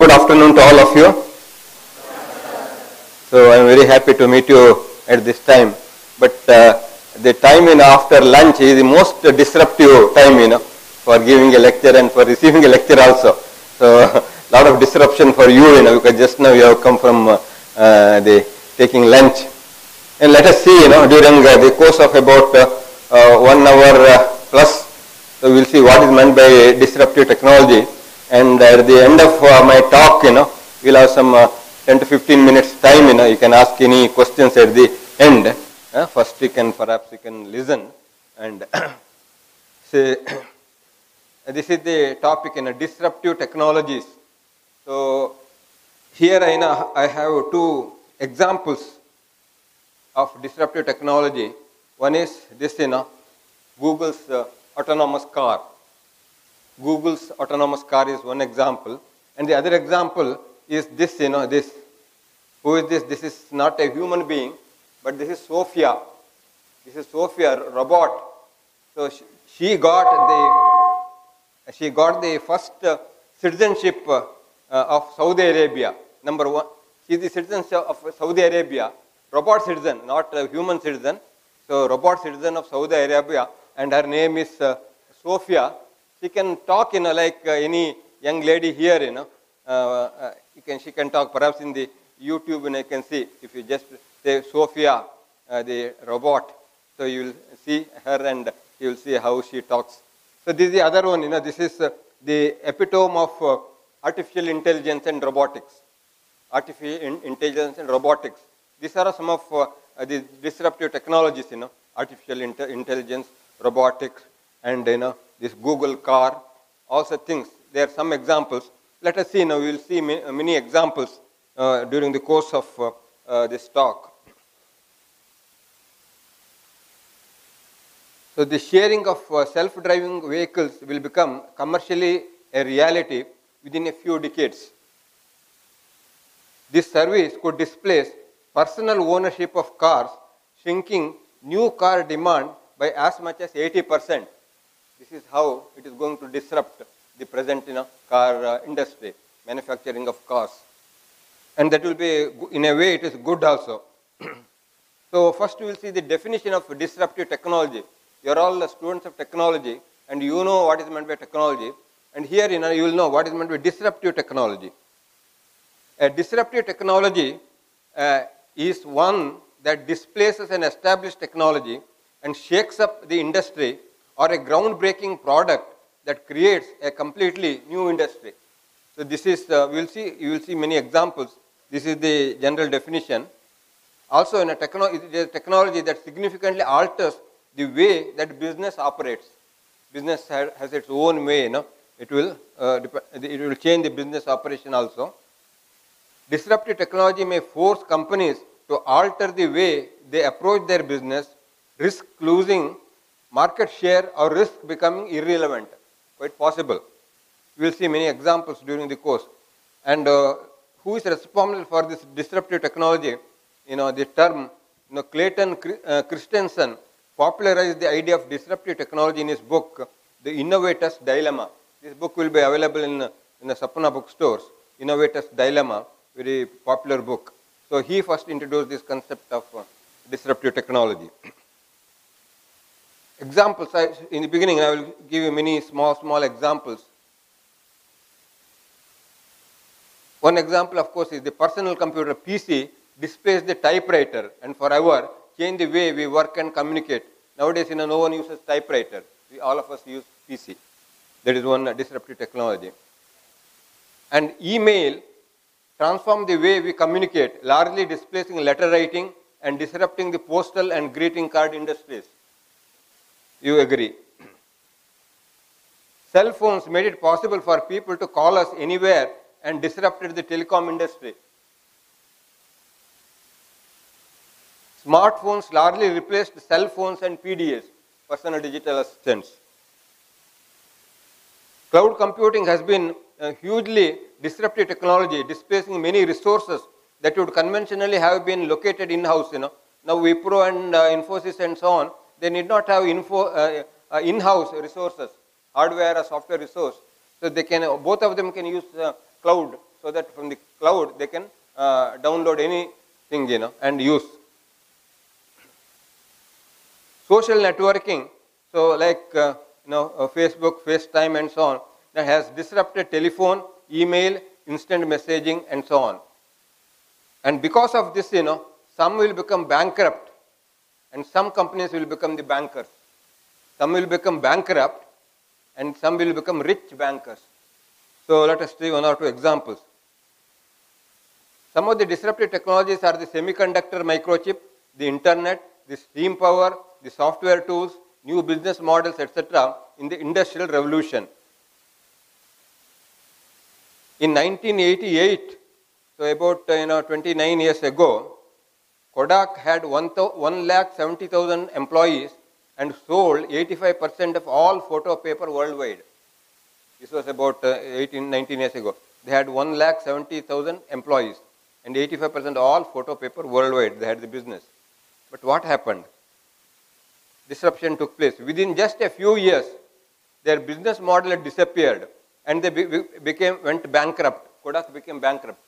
Good afternoon to all of you. So I am very happy to meet you at this time. But uh, the time in after lunch is the most disruptive time, you know, for giving a lecture and for receiving a lecture also. So a lot of disruption for you, you know, because just now you have come from uh, uh, the taking lunch. And let us see, you know, during uh, the course of about uh, uh, one hour plus, so we'll see what is meant by disruptive technology. And at the end of uh, my talk, you know, we'll have some uh, 10 to 15 minutes time, you know, you can ask any questions at the end. Uh, first you can, perhaps you can listen and say, this is the topic, you know, disruptive technologies. So here I, know, I have two examples of disruptive technology. One is this, you know, Google's uh, autonomous car. Google's autonomous car is one example. And the other example is this, you know, this. Who is this? This is not a human being, but this is Sophia. This is Sophia, robot. So she, she got the, she got the first uh, citizenship uh, uh, of Saudi Arabia. Number one, she is the citizen of Saudi Arabia, robot citizen, not a human citizen. So robot citizen of Saudi Arabia, and her name is Sophia. She can talk, you know, like uh, any young lady here, you know. Uh, uh, you can, she can talk perhaps in the YouTube, and I can see if you just say Sophia, uh, the robot. So you will see her, and you will see how she talks. So this is the other one, you know. This is the epitome of artificial intelligence and robotics. Artificial in- intelligence and robotics. These are some of uh, the disruptive technologies, you know, artificial inte- intelligence, robotics, and you know this Google car, also things. There are some examples. Let us see now. We will see many examples uh, during the course of uh, uh, this talk. So the sharing of uh, self-driving vehicles will become commercially a reality within a few decades. This service could displace personal ownership of cars, shrinking new car demand by as much as 80%. This is how it is going to disrupt the present you know, car uh, industry, manufacturing of cars. And that will be, in a way, it is good also. so first we will see the definition of disruptive technology. You are all the students of technology, and you know what is meant by technology. And here you, know, you will know what is meant by disruptive technology. A disruptive technology uh, is one that displaces an established technology and shakes up the industry or a groundbreaking product that creates a completely new industry. So this is, uh, we will see, you will see many examples. This is the general definition. Also, in a techno- it is a technology that significantly alters the way that business operates. Business ha- has its own way, you know. It will, uh, it will change the business operation also. Disruptive technology may force companies to alter the way they approach their business, risk losing market share or risk becoming irrelevant. Quite possible. We will see many examples during the course. And uh, who is responsible for this disruptive technology? You know, the term, you know, Clayton uh, Christensen popularized the idea of disruptive technology in his book, The Innovator's Dilemma. This book will be available in, in the Sapna bookstores. Innovator's Dilemma, very popular book. So he first introduced this concept of uh, disruptive technology. Examples, I, in the beginning I will give you many small, small examples. One example, of course, is the personal computer PC displaced the typewriter and forever changed the way we work and communicate. Nowadays, you know, no one uses typewriter. We, all of us use PC. That is one disruptive technology. And email transformed the way we communicate, largely displacing letter writing and disrupting the postal and greeting card industries. You agree? Cell phones made it possible for people to call us anywhere and disrupted the telecom industry. Smartphones largely replaced cell phones and PDAs, personal digital assistants. Cloud computing has been a hugely disruptive technology, displacing many resources that would conventionally have been located in-house. You know, now Wipro and uh, Infosys and so on, they need not have info, uh, uh, in-house resources, hardware or software resource. So they can, both of them can use uh, cloud so that from the cloud they can uh, download anything, you know, and use. Social networking, so like, uh, you know, uh, Facebook, FaceTime and so on, that has disrupted telephone, email, instant messaging and so on. And because of this, you know, some will become bankrupt and some companies will become the bankers. Some will become bankrupt and some will become rich bankers. So let us see one or two examples. Some of the disruptive technologies are the semiconductor microchip, the internet, the steam power, the software tools, new business models, etc. in the industrial revolution. In 1988, so about uh, you know 29 years ago, Kodak had 1, 1 lakh 70,000 employees and sold 85% of all photo paper worldwide. This was about uh, 18, 19 years ago. They had 1 lakh 70,000 employees and 85% of all photo paper worldwide. They had the business. But what happened? Disruption took place. Within just a few years, their business model had disappeared and they be, became, went bankrupt. Kodak became bankrupt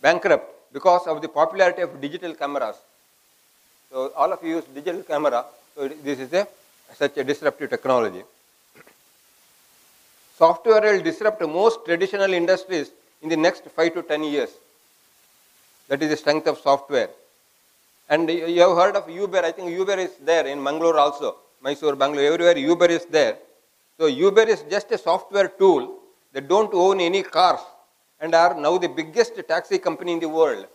bankrupt because of the popularity of digital cameras. So all of you use digital camera. So this is a such a disruptive technology. Software will disrupt most traditional industries in the next five to ten years. That is the strength of software. And you have heard of Uber. I think Uber is there in Mangalore also. Mysore, Bangalore, everywhere Uber is there. So Uber is just a software tool. They don't own any cars and are now the biggest taxi company in the world.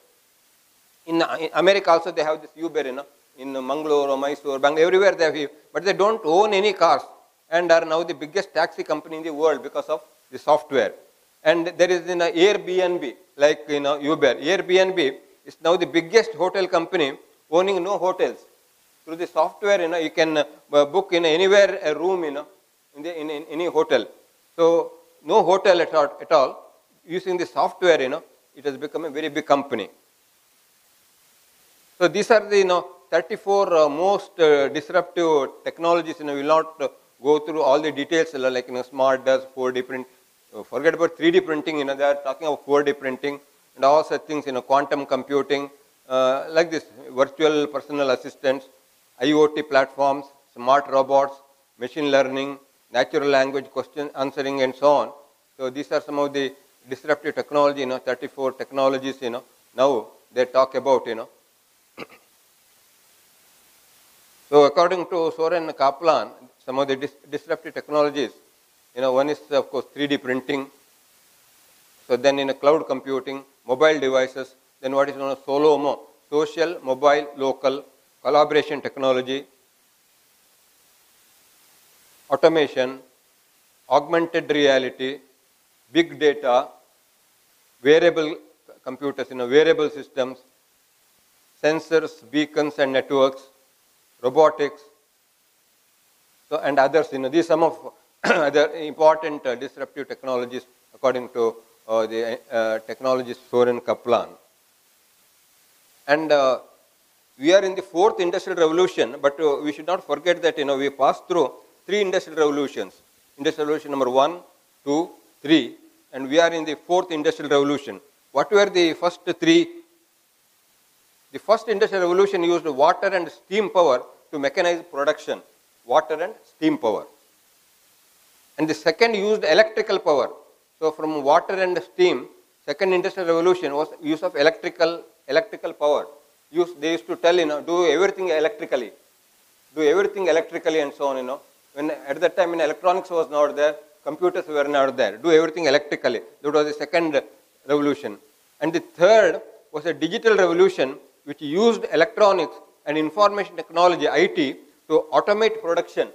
In, America also they have this Uber, you know, in Mangalore or Mysore, Bangalore, everywhere they have, but they don't own any cars and are now the biggest taxi company in the world because of the software. And there is in Airbnb, like you know Uber. Airbnb is now the biggest hotel company owning no hotels. Through the software, you know, you can uh, book in anywhere a room, you know, in, the, in, in any hotel. So no hotel at all, at all using the software, you know, it has become a very big company. So these are the, you know, 34 uh, most uh, disruptive technologies, you know, we will not uh, go through all the details like, you know, smart dust 4D print, uh, forget about 3D printing, you know, they are talking about 4D printing and all such things, you know, quantum computing, uh, like this, virtual personal assistants, IoT platforms, smart robots, machine learning, natural language question answering and so on. So these are some of the disruptive technology, you know, 34 technologies, you know, now they talk about, you know. So according to Soren Kaplan, some of the dis disruptive technologies, you know, one is of course 3D printing. So then in a cloud computing, mobile devices, then what is known as SOLOMO, social, mobile, local, collaboration technology, automation, augmented reality, big data, wearable computers, you know, wearable systems, sensors, beacons and networks, robotics, so, and others, you know, these some of other important uh, disruptive technologies according to uh, the uh, technologist Soren Kaplan. And uh, we are in the fourth industrial revolution, but uh, we should not forget that, you know, we passed through three industrial revolutions. Industrial revolution number one, two, three, and we are in the fourth industrial revolution. What were the first three? The first industrial revolution used water and steam power to mechanize production, water and steam power. And the second used electrical power. So from water and steam, second industrial revolution was use of electrical electrical power. Use, they used to tell, you know, do everything electrically. Do everything electrically and so on, you know. When at that time, in electronics was not there, computers were not there, do everything electrically. That was the second revolution. And the third was a digital revolution which used electronics and information technology, IT, to automate production.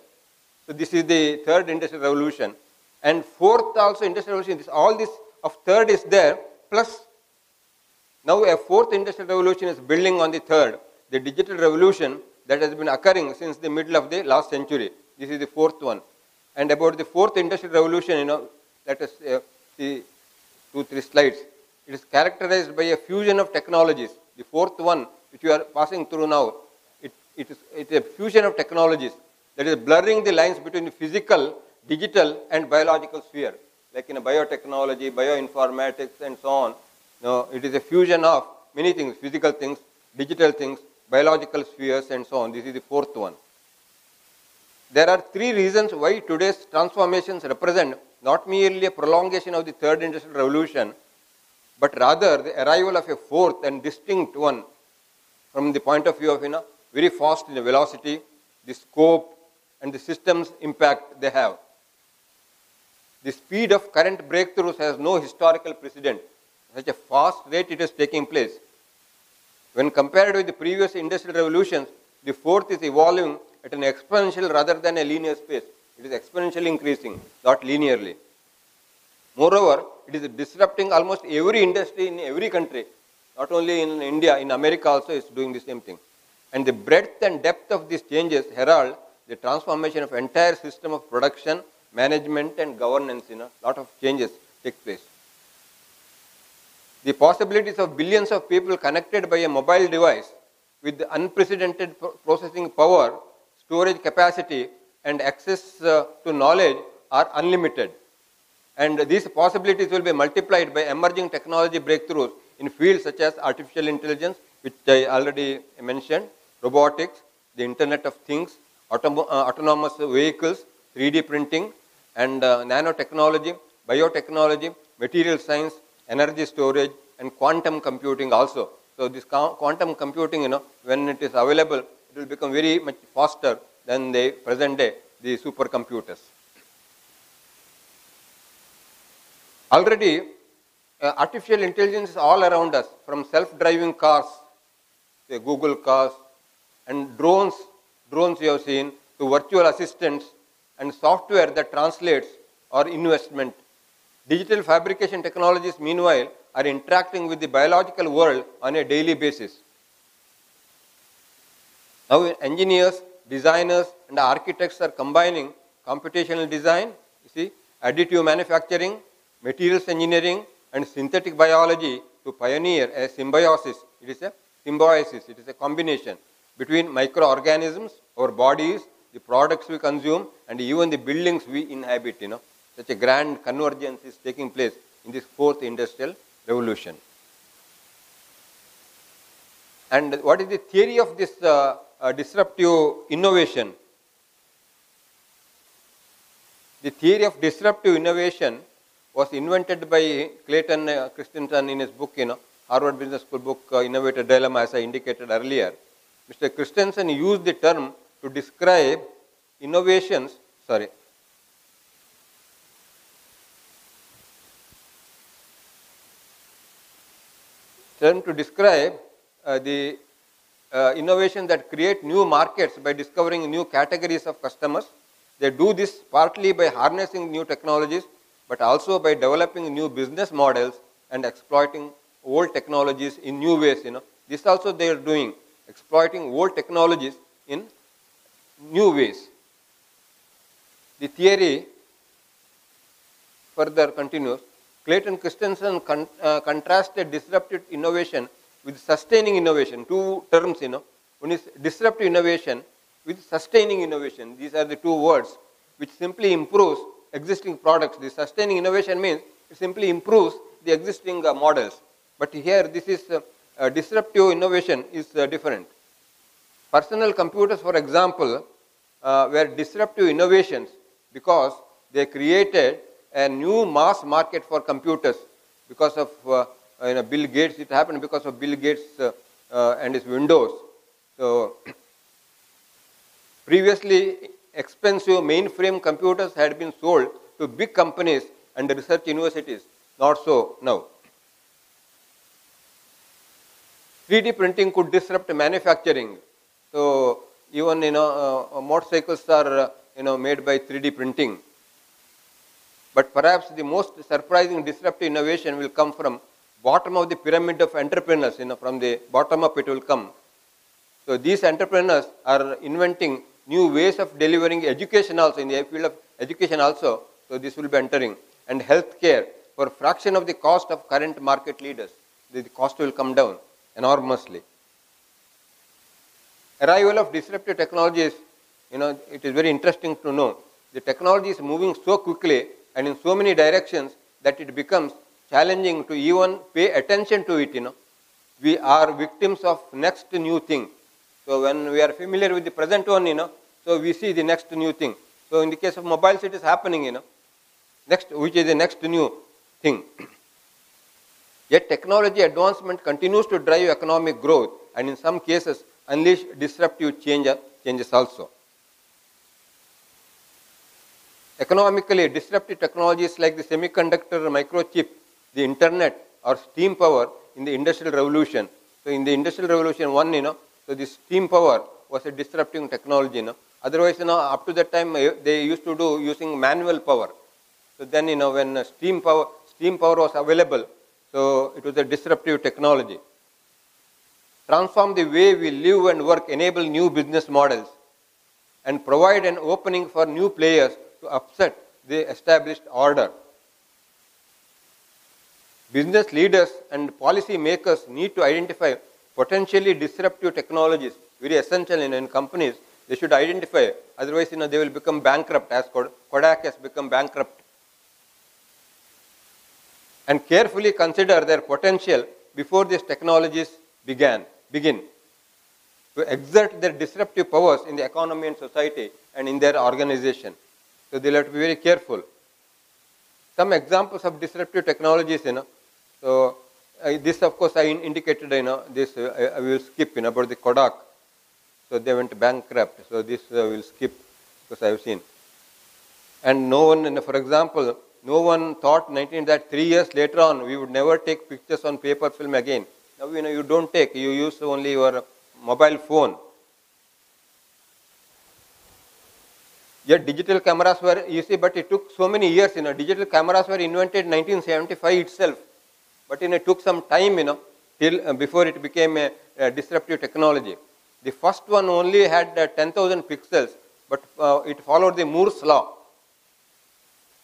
So this is the third industrial revolution. And fourth also industrial revolution, this, all this of third is there, plus now a fourth industrial revolution is building on the third, the digital revolution that has been occurring since the middle of the last century. This is the fourth one. And about the fourth industrial revolution, you know, let us uh, see two, three slides. It is characterized by a fusion of technologies. The fourth one, which we are passing through now, it, it, is, it is a fusion of technologies that is blurring the lines between the physical, digital, and biological sphere. Like in biotechnology, bioinformatics, and so on. Now, it is a fusion of many things, physical things, digital things, biological spheres and so on. This is the fourth one. There are three reasons why today's transformations represent not merely a prolongation of the third industrial revolution, but rather the arrival of a fourth and distinct one from the point of view of you know, very fast in the velocity, the scope, and the system's impact they have. The speed of current breakthroughs has no historical precedent. Such a fast rate it is taking place. When compared with the previous industrial revolutions, the fourth is evolving at an exponential rather than a linear space. It is exponentially increasing, not linearly. Moreover, it is disrupting almost every industry in every country, not only in India, in America also is doing the same thing. And the breadth and depth of these changes herald the transformation of entire system of production, management and governance, you know, lot of changes take place. The possibilities of billions of people connected by a mobile device with unprecedented processing power, storage capacity and access uh, to knowledge are unlimited. And these possibilities will be multiplied by emerging technology breakthroughs in fields such as artificial intelligence, which I already mentioned, robotics, the Internet of Things, autom- uh, autonomous vehicles, 3D printing, and uh, nanotechnology, biotechnology, material science, energy storage, and quantum computing also. So this quantum computing, you know, when it is available, it will become very much faster than the present day, the supercomputers. Already, uh, artificial intelligence is all around us, from self-driving cars, say Google cars, and drones, drones you have seen, to virtual assistants and software that translates or investment. Digital fabrication technologies, meanwhile, are interacting with the biological world on a daily basis. Now, engineers, designers, and architects are combining computational design, you see, additive manufacturing, materials engineering, and synthetic biology to pioneer a symbiosis. It is a symbiosis, it is a combination between microorganisms, our bodies, the products we consume, and even the buildings we inhabit. You know, such a grand convergence is taking place in this fourth industrial revolution. And what is the theory of this uh, uh, disruptive innovation? The theory of disruptive innovation was invented by Clayton uh, Christensen in his book, you know, Harvard Business School book, uh, Innovator Dilemma, as I indicated earlier. Mr. Christensen used the term to describe innovations, sorry, term to describe uh, the uh, innovation that create new markets by discovering new categories of customers. They do this partly by harnessing new technologies, but also by developing new business models and exploiting old technologies in new ways. You know, this also they are doing, exploiting old technologies in new ways. The theory further continues Clayton Christensen con, uh, contrasted disruptive innovation with sustaining innovation. Two terms, you know. One is disruptive innovation with sustaining innovation. These are the two words which simply improves existing products. The sustaining innovation means it simply improves the existing uh, models. But here, this is uh, uh disruptive innovation is uh, different. Personal computers, for example, uh, were disruptive innovations because they created a new mass market for computers because of you know, Bill Gates. It happened because of Bill Gates and his Windows. So previously, expensive mainframe computers had been sold to big companies and research universities. Not so now. 3D printing could disrupt manufacturing. So even you know uh, motorcycles are uh, you know made by 3D printing. But perhaps the most surprising disruptive innovation will come from bottom of the pyramid of entrepreneurs, you know, from the bottom up it will come. So these entrepreneurs are inventing new ways of delivering education also in the field of education also. So this will be entering and healthcare for fraction of the cost of current market leaders. The cost will come down enormously. Arrival of disruptive technologies, you know, it is very interesting to know. The technology is moving so quickly and in so many directions that it becomes challenging to even pay attention to it, you know. We are victims of next new thing. So when we are familiar with the present one, you know, so we see the next new thing. So in the case of mobiles, it is happening, you know. Next, which is the next new thing. Yet technology advancement continues to drive economic growth and in some cases unleash disruptive change, changes also. Economically, disruptive technologies like the semiconductor microchip, the internet or steam power in the industrial revolution. So in the industrial revolution one, you know, so the steam power was a disrupting technology, you know. Otherwise, you know, up to that time eh, they used to do using manual power. So then, you know, when steam power, steam power was available, so it was a disruptive technology. Transform the way we live and work, enable new business models, and provide an opening for new players to upset the established order. Business leaders and policy makers need to identify potentially disruptive technologies, very essential in, in companies. They should identify, otherwise, you know, they will become bankrupt as Kodak has become bankrupt. And carefully consider their potential before these technologies began, begin to exert their disruptive powers in the economy and society and in their organization. So they'll have to be very careful. Some examples of disruptive technologies, you know. So uh, this, of course, I indicated, you know, this uh, I, I, will skip, you know, about the Kodak. So they went bankrupt. So this uh, will skip because I have seen. And no one, you know, for example, no one thought 19 that three years later on we would never take pictures on paper film again. Now you know you don't take, you use only your mobile phone Yet digital cameras were, you see, but it took so many years, you know, digital cameras were invented in 1975 itself. But you know, it took some time, you know, till uh, before it became a, a, disruptive technology. The first one only had uh, 10,000 pixels, but uh, it followed the Moore's law,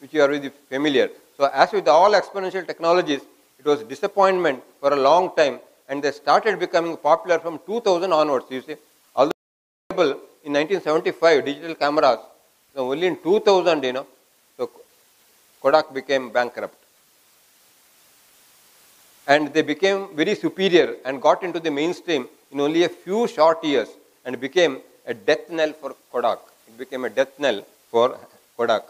which you are very familiar. So as with all exponential technologies, it was disappointment for a long time, and they started becoming popular from 2000 onwards, you see. Although in 1975, digital cameras so only in 2000, you know, so Kodak became bankrupt. And they became very superior and got into the mainstream in only a few short years and became a death knell for Kodak. It became a death knell for Kodak.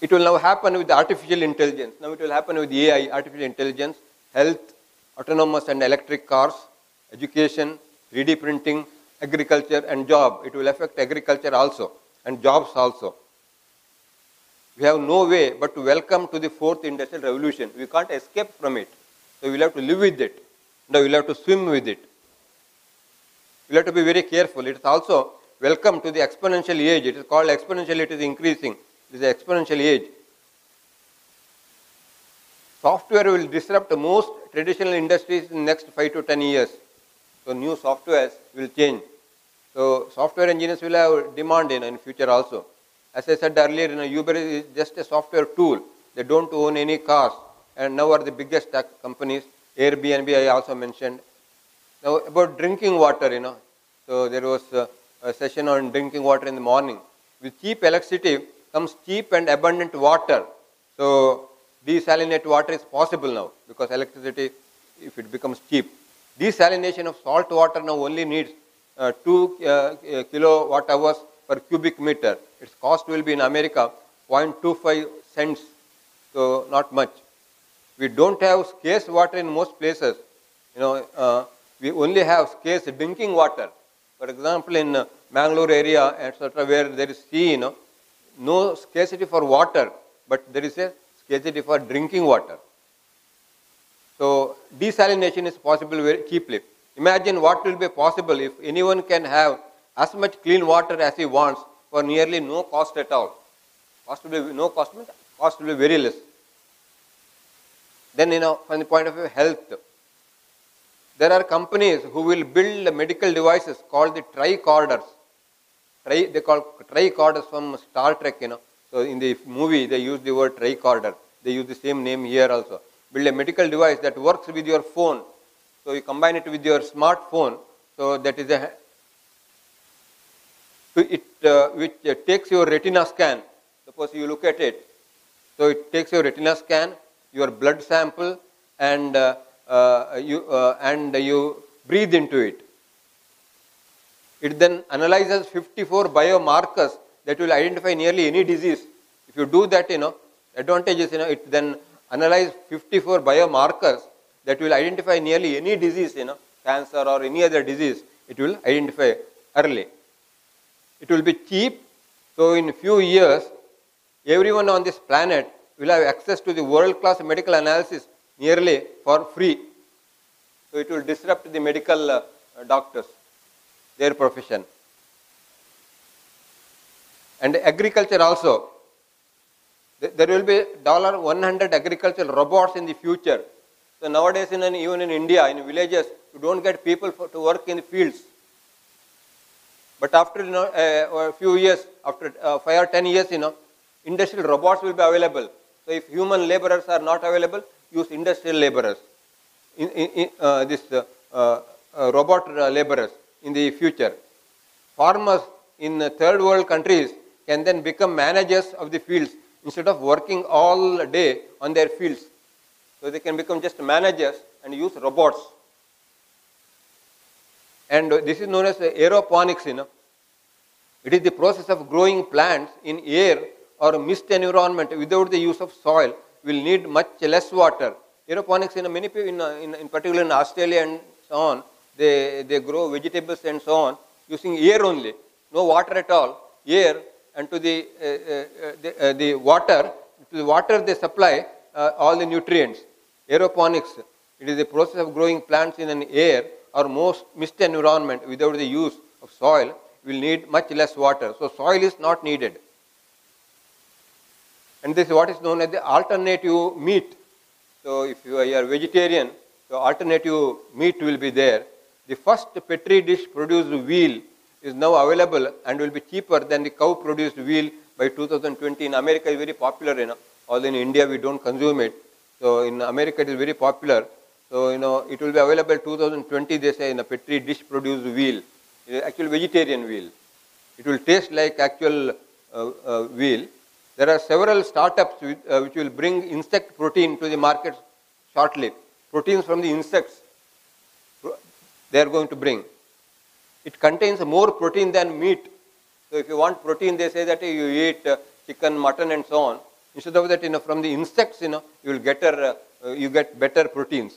It will now happen with artificial intelligence. Now it will happen with AI, artificial intelligence, health, autonomous and electric cars, education, 3D printing, agriculture and job. It will affect agriculture also and jobs also. We have no way but to welcome to the fourth industrial revolution. We can't escape from it. So we'll have to live with it. Now we'll have to swim with it. We'll have to be very careful. It is also welcome to the exponential age. It is called exponential, it is increasing. It is the exponential age. Software will disrupt most traditional industries in the next 5 to 10 years. So new softwares will change. So software engineers will have demand in, in future also. As I said earlier, you know, Uber is just a software tool. They don't own any cars and now are the biggest tech companies. Airbnb I also mentioned. Now about drinking water, you know. So there was a, a session on drinking water in the morning. With cheap electricity comes cheap and abundant water. So desalinate water is possible now because electricity, if it becomes cheap. Desalination of salt water now only needs uh, 2 uh, uh, kilowatt hours per cubic meter. Its cost will be in America 0.25 cents, so not much. We don't have scarce water in most places. You know, uh, we only have scarce drinking water. For example, in uh, Mangalore area, etc., where there is sea, you know, no scarcity for water, but there is a scarcity for drinking water. So desalination is possible very cheaply. Imagine what will be possible if anyone can have as much clean water as he wants for nearly no cost at all. Be no cost, will very less. Then, you know, from the point of view of health, there are companies who will build medical devices called the tricorders. Tri, they call tricorders from Star Trek, you know. So in the movie, they use the word tricorder. They use the same name here also build a medical device that works with your phone. So you combine it with your smartphone. So that is a it uh, which uh, takes your retina scan. Suppose you look at it. So it takes your retina scan, your blood sample, and uh, you and you breathe into it. It then analyzes 54 biomarkers that will identify nearly any disease. If you do that, you know, advantages, you know, it then analyze 54 biomarkers that will identify nearly any disease, you know, cancer or any other disease, it will identify early. It will be cheap, so in few years, everyone on this planet will have access to the world-class medical analysis nearly for free. So it will disrupt the medical uh, doctors, their profession. And agriculture also. There will be dollar 100 agricultural robots in the future. So nowadays, in an, even in India, in villages, you don't get people for, to work in the fields. But after you know, a few years, after uh, five or ten years, you know, industrial robots will be available. So if human laborers are not available, use industrial laborers. In, in, this uh, uh, uh, robot laborers in the future. Farmers in third world countries can then become managers of the fields instead of working all day on their fields. So they can become just managers and use robots. And this is known as aeroponics, you know. It is the process of growing plants in air or mist environment without the use of soil will need much less water. Aeroponics, in many people, in, in, in particular in Australia and so on, they, they grow vegetables and so on using air only, no water at all, air and to the, uh, uh, the, uh, the, water, to the water they supply uh, all the nutrients. Aeroponics, it is the process of growing plants in an air or most mist environment without the use of soil will need much less water. So soil is not needed. And this is what is known as the alternative meat. So if you are vegetarian, so alternative meat will be there. The first petri dish produced veal is now available and will be cheaper than the cow produced veal by 2020. In America, is very popular. You know, although in India we don't consume it. So in America, it is very popular. So you know, it will be available 2020. They say in a petri dish produced veal, actual vegetarian veal. It will taste like actual uh, uh, there are several startups which, uh, which will bring insect protein to the market shortly. Proteins from the insects they are going to bring. It contains more protein than meat. So if you want protein, they say that you eat uh, chicken, mutton, and so on. Instead of that, you know, from the insects, you know, you will get uh, you get better proteins.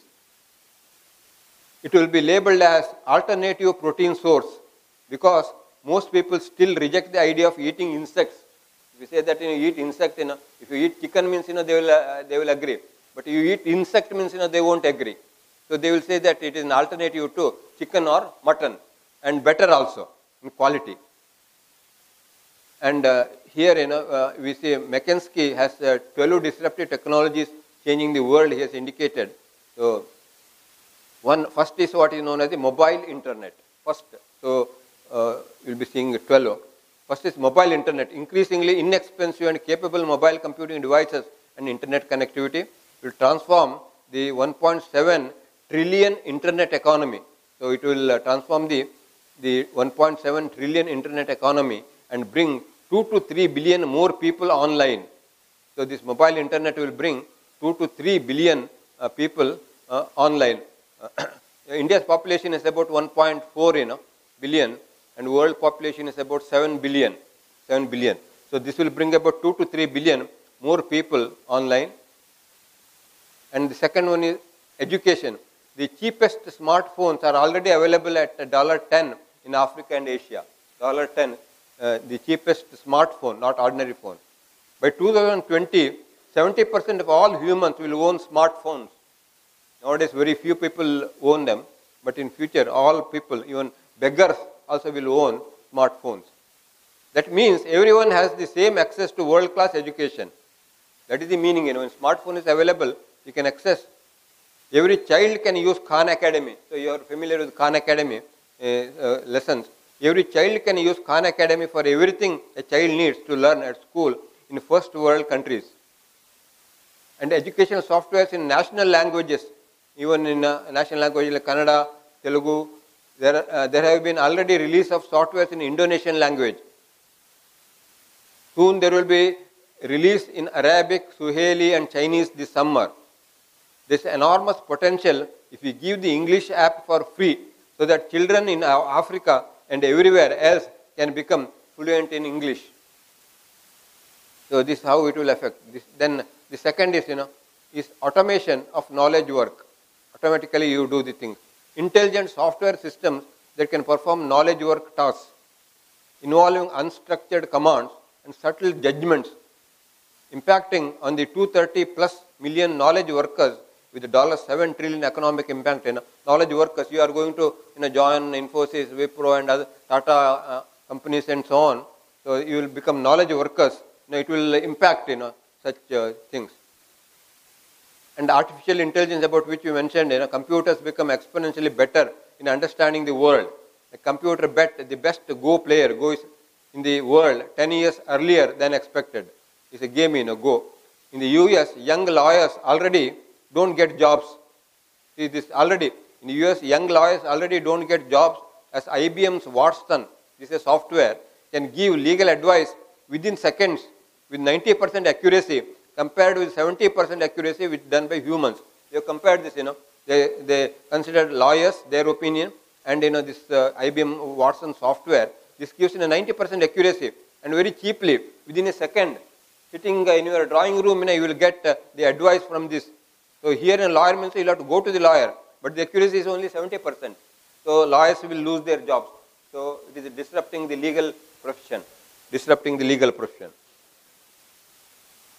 It will be labeled as alternative protein source because most people still reject the idea of eating insects if you say that you, eat insect, you know, if you eat chicken means you know they will uh, they will agree. But you eat insect means you know they won't agree. So they will say that it is an alternative to chicken or mutton and better also in quality. And uh, here you know uh, we see McKinsey has uh, 12 disruptive technologies changing the world. He has indicated. So one first is what is known as the mobile internet. First, so uh, you'll be seeing 12. First is mobile internet, increasingly inexpensive and capable mobile computing devices and internet connectivity will transform the 1.7 trillion internet economy. So it will uh, transform the, the 1.7 trillion internet economy and bring 2 to 3 billion more people online. So this mobile internet will bring 2 to 3 billion uh, people uh, online. India's population is about 1.4 you know, billion and world population is about 7 billion 7 billion so this will bring about 2 to 3 billion more people online and the second one is education the cheapest smartphones are already available at $10 in Africa and Asia. $10, uh, the cheapest smartphone, not ordinary phone. By 2020, 70% of all humans will own smartphones. Nowadays, very few people own them, but in future, all people, even beggars, also will own smartphones. That means everyone has the same access to world class education. That is the meaning. You know, when smartphone is available, you can access. Every child can use Khan Academy. So you are familiar with Khan Academy uh, uh, lessons. Every child can use Khan Academy for everything a child needs to learn at school in first world countries. And educational softwares in national languages, even in uh, national languages like Kannada, Telugu, there, uh, there have been already release of softwares in Indonesian language. Soon there will be release in Arabic, Swahili, and Chinese this summer. This enormous potential if we give the English app for free so that children in Africa and everywhere else can become fluent in English. So this is how it will affect. This, then the second is, you know, is automation of knowledge work. Automatically you do the things. Intelligent software systems that can perform knowledge work tasks involving unstructured commands and subtle judgments impacting on the 230 plus million knowledge workers with dollar 7 trillion economic impact. In knowledge workers you are going to you know join infosys wipro and other tata uh, companies and so on. So you will become knowledge workers. You know, it will impact you know such uh, things and artificial intelligence about which you mentioned you know computers become exponentially better in understanding the world. A computer bet the best go player goes in the world 10 years earlier than expected. It's a game in a go. In the us young lawyers already don't get jobs. See this already in the US, young lawyers already don't get jobs as IBM's Watson, this is a software, can give legal advice within seconds with 90% accuracy compared with 70% accuracy which done by humans. You compared this, you know, they, they considered lawyers, their opinion, and you know this uh, IBM Watson software. This gives you a 90% accuracy and very cheaply within a second. Sitting in your drawing room, you, know, you will get uh, the advice from this so here in lawyer means you have to go to the lawyer, but the accuracy is only 70%. So lawyers will lose their jobs. So it is disrupting the legal profession, disrupting the legal profession.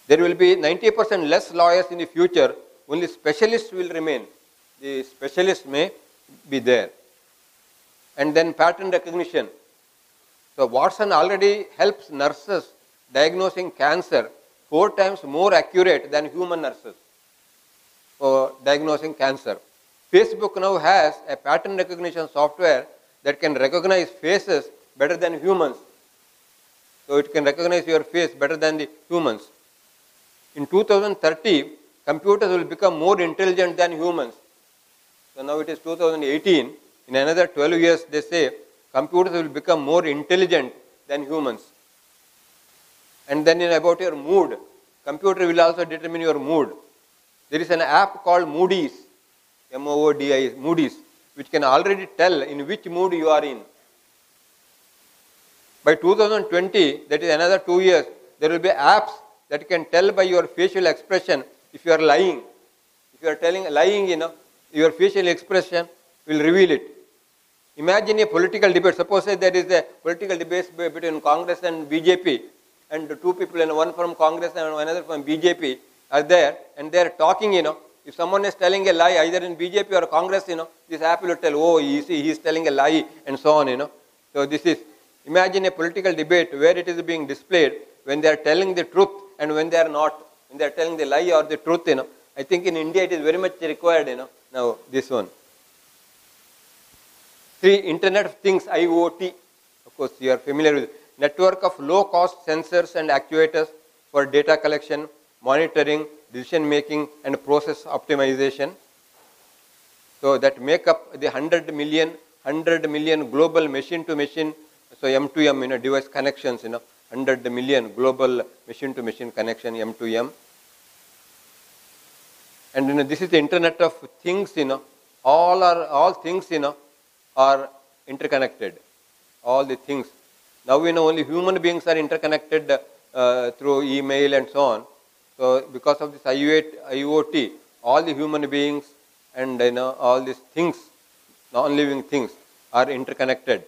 There will be 90% less lawyers in the future, only specialists will remain. The specialists may be there. And then pattern recognition. So Watson already helps nurses diagnosing cancer four times more accurate than human nurses for diagnosing cancer. Facebook now has a pattern recognition software that can recognize faces better than humans. So it can recognize your face better than the humans. In 2030, computers will become more intelligent than humans. So now it is 2018. In another 12 years, they say computers will become more intelligent than humans. And then in about your mood, computer will also determine your mood. There is an app called Moodies, M-O-O-D-I, Moodies, which can already tell in which mood you are in. By 2020, that is another two years, there will be apps that you can tell by your facial expression if you are lying. If you are telling lying, you know, your facial expression will reveal it. Imagine a political debate. Suppose there is a political debate between Congress and BJP, and two people, and one from Congress and another from BJP are there and they are talking, you know, if someone is telling a lie either in BJP or Congress, you know, this app will tell, oh, you see, he is telling a lie and so on, you know. So this is, imagine a political debate where it is being displayed when they are telling the truth and when they are not, when they are telling the lie or the truth, you know. I think in India it is very much required, you know, now this one. Three, Internet of Things, IoT. Of course, you are familiar with network of low cost sensors and actuators for data collection, monitoring, decision making, and process optimization. So that make up the 100 million, 100 million global machine to machine, so M2M, you know, device connections, you know, 100 million global machine to machine connection, M2M. And you know, this is the internet of things, you know, all are, all things, you know, are interconnected. All the things. Now we know only human beings are interconnected uh, through email and so on. So because of this IoT, all the human beings and you know all these things, non-living things, are interconnected.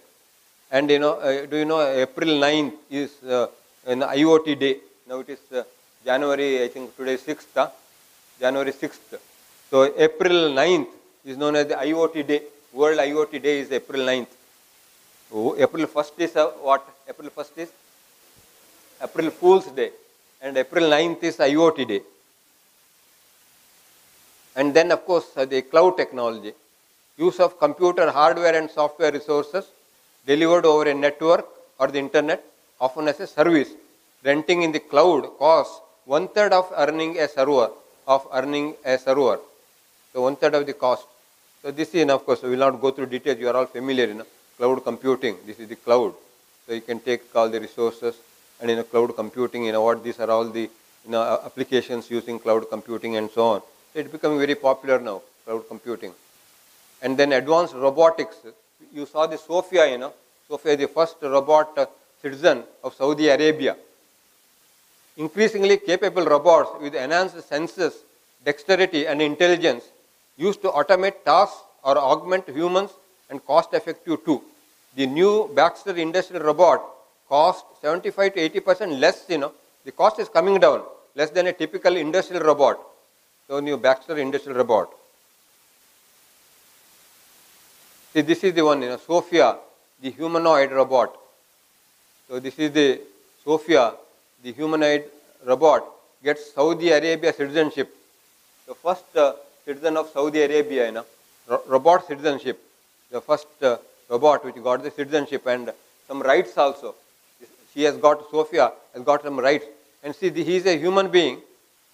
And you know, uh, do you know April 9th is uh, an IoT day. Now it is uh, January, I think today 6th, huh? January 6th. So April 9th is known as the IoT day. World IoT day is April 9th. Oh, April 1st is uh, what? April 1st is April Fool's Day and April 9th is IoT day. And then of course uh, the cloud technology, use of computer hardware and software resources delivered over a network or the internet, often as a service. Renting in the cloud costs one third of earning a server, of earning a server. So one third of the cost. So this is, of course, we will not go through details, you are all familiar, you know, cloud computing, this is the cloud. So you can take all the resources and you know, cloud computing, you know, what these are all the you know, applications using cloud computing and so on. So it's becoming very popular now, cloud computing. And then advanced robotics. You saw the Sophia, you know, Sophia the first robot citizen of Saudi Arabia. Increasingly capable robots with enhanced senses, dexterity and intelligence used to automate tasks or augment humans and cost effective too. The new Baxter industrial robot cost 75 to 80 percent less, you know, the cost is coming down, less than a typical industrial robot. So new Baxter industrial robot. See, this is the one, you know, Sophia, the humanoid robot. So this is the Sophia, the humanoid robot, gets Saudi Arabia citizenship. The first uh, citizen of Saudi Arabia, you know, ro robot citizenship. The first uh, robot which got the citizenship and some rights also. She has got, Sophia has got some rights. And see, he is a human being.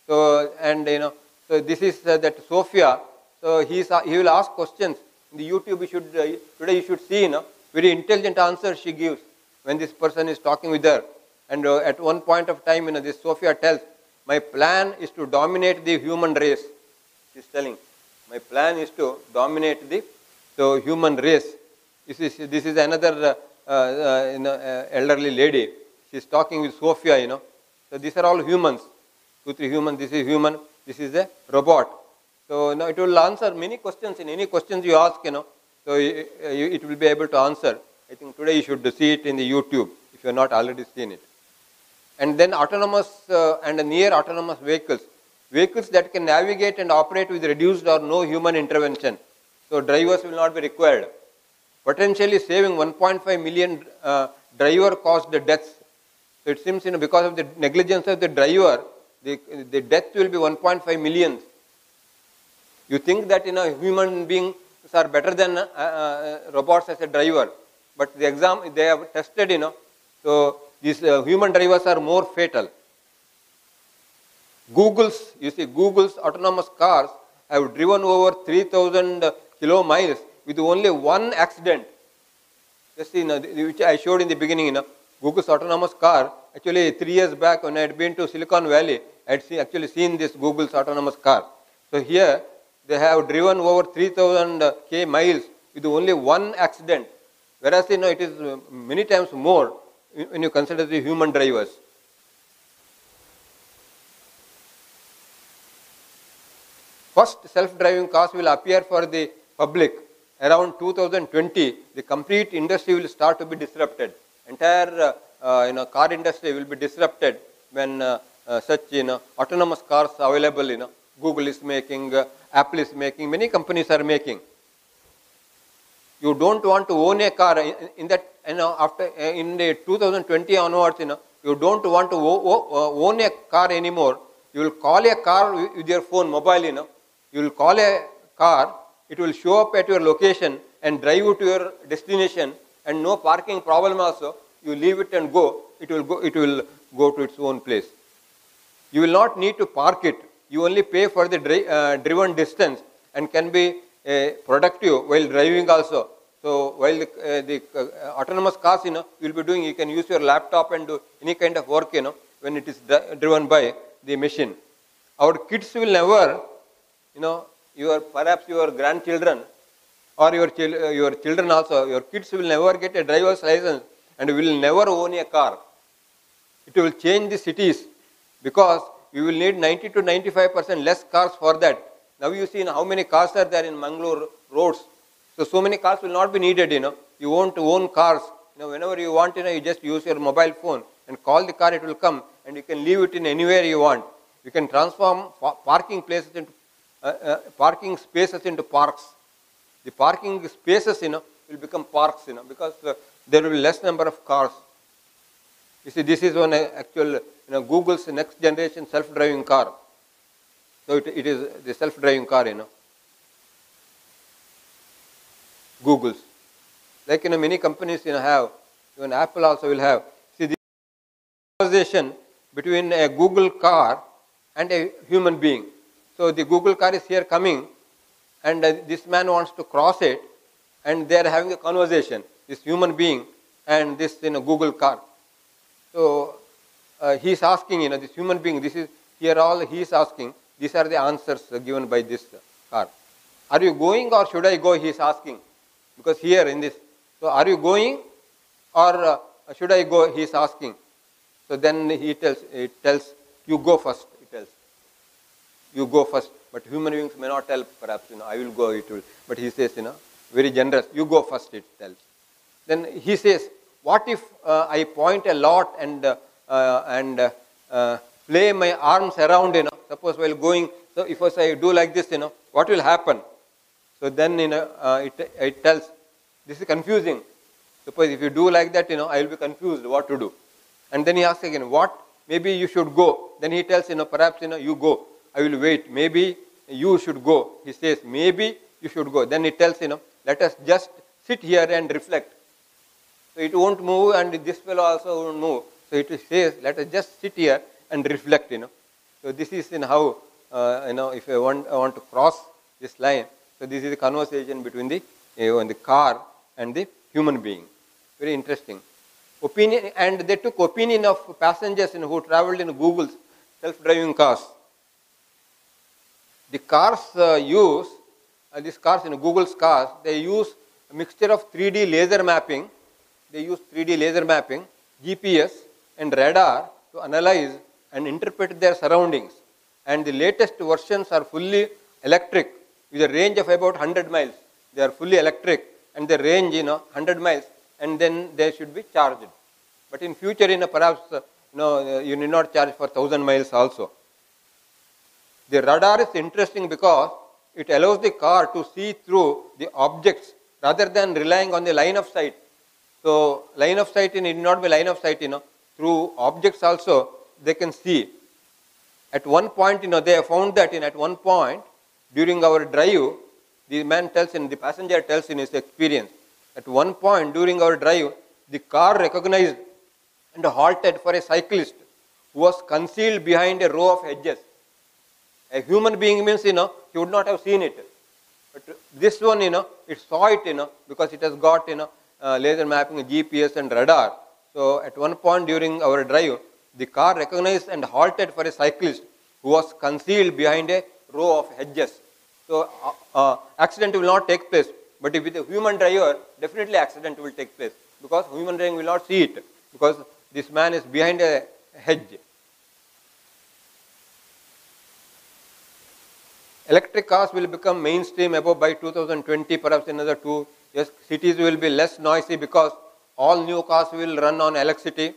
So, and you know, so this is uh, that Sophia. So he, is, he will ask questions. The YouTube, you should, uh, today you should see, you know, very intelligent answer she gives when this person is talking with her. And uh, at one point of time, you know, this Sophia tells, my plan is to dominate the human race. She's telling, my plan is to dominate the so human race. This is, this is another uh, uh, you know, uh, elderly lady. She's talking with Sophia, you know. So these are all humans. Two, three humans, this is human, this is a robot. So now it will answer many questions. In any questions you ask, you know, so it will be able to answer. I think today you should see it in the YouTube if you have not already seen it. And then autonomous uh, and near autonomous vehicles. Vehicles that can navigate and operate with reduced or no human intervention. So drivers will not be required. Potentially saving 1.5 million uh, driver caused deaths. So it seems you know, because of the negligence of the driver, the, the death will be 1.5 million. You think that you know, human beings are better than uh, uh, robots as a driver, but the exam they have tested, you know, so these uh, human drivers are more fatal. Google's, you see, Google's autonomous cars have driven over 3,000 kilo miles with only one accident. Just you know, which I showed in the beginning, you know, Google's autonomous car. Actually, three years back when I had been to Silicon Valley, I had see, actually seen this Google's autonomous car. So here, they have driven over 3000 k miles with only one accident. Whereas, you know, it is many times more when you consider the human drivers. First self-driving cars will appear for the public around 2020. The complete industry will start to be disrupted. Entire uh, uh, you know, car industry will be disrupted when uh, uh such you know, autonomous cars available. You know, Google is making, uh, Apple is making, many companies are making. You don't want to own a car in, in that you know after uh, in the 2020 onwards. You know, you don't want to own a car anymore. You will call a car with your phone, mobile. You know, you will call a car it will show up at your location and drive you to your destination and no parking problem also. You leave it and go, it will go, it will go to its own place. You will not need to park it. You only pay for the dri uh, driven distance and can be uh, productive while driving also. So while the, uh, the uh, autonomous cars, you know, you will be doing, you can use your laptop and do any kind of work, you know, when it is driven by the machine. Our kids will never, you know, your perhaps your grandchildren or your, chil uh, your children also, your kids will never get a driver's license and will never own a car. It will change the cities because you will need 90 to 95 percent less cars for that. Now you see how many cars are there in Mangalore roads. So, so many cars will not be needed, you know. You want to own cars. You know, whenever you want, you know, you just use your mobile phone and call the car, it will come and you can leave it in anywhere you want. You can transform parking places into uh, uh, parking spaces into parks. The parking spaces, you know, will become parks, you know, because uh, there will be less number of cars. You see, this is one actual, you know, Google's next generation self-driving car. So it, it is the self-driving car, you know. Google's. Like, you know, many companies, you know, have, even Apple also will have. See, the conversation between a Google car and a human being. So the Google car is here coming and uh, this man wants to cross it and they are having a conversation, this human being and this you know, Google car. So uh, he is asking, you know, this human being, this is here all he is asking, these are the answers given by this car. Are you going or should I go? He is asking. Because here in this, so are you going or uh, should I go? He is asking. So then he tells, it tells, you go first, it tells. You go first. But human beings may not tell, perhaps, you know, I will go, it will. But he says, you know, very generous, you go first, it tells. Then he says, what if uh, I point a lot and, uh, and uh, uh, play my arms around, you know, suppose while going, so if I say do like this, you know, what will happen? So then, you know, it, it tells, this is confusing. Suppose if you do like that, you know, I will be confused what to do. And then he asks again, what? Maybe you should go. Then he tells, you know, perhaps, you know, you go. I will wait. Maybe you should go. He says, maybe you should go. Then he tells, you know, let us just sit here and reflect. So it won't move and this fellow also won't move. So it says, let us just sit here and reflect, you know. So this is in how, uh, you know, if I want, I want to cross this line. So this is the conversation between the, uh, the car and the human being. Very interesting. Opinion, and they took opinion of passengers you know, who traveled in Google's self-driving cars. The cars uh, use, uh, these cars, in know, Google's cars, they use a mixture of 3D laser mapping, they use 3D laser mapping, GPS and radar to analyze and interpret their surroundings. And the latest versions are fully electric with a range of about 100 miles. They are fully electric and they range, you know, 100 miles and then they should be charged. But in future, you know, perhaps, uh, you, know, uh, you need not charge for 1000 miles also. The radar is interesting because it allows the car to see through the objects rather than relying on the line of sight. So, line of sight it need not be line of sight, you know, through objects also they can see. At one point, you know, they have found that in at one point during our drive, the man tells in, the passenger tells in his experience, at one point during our drive, the car recognized and halted for a cyclist who was concealed behind a row of hedges. A human being means, you know, he would not have seen it. But this one, you know, it saw it, you know, because it has got, you know, uh, laser mapping, GPS and radar. So at one point during our drive, the car recognized and halted for a cyclist who was concealed behind a row of hedges. So uh, uh, accident will not take place. But if with a human driver, definitely accident will take place because human driving will not see it because this man is behind a hedge. Electric cars will become mainstream above by 2020, perhaps another two years. Cities will be less noisy because all new cars will run on electricity.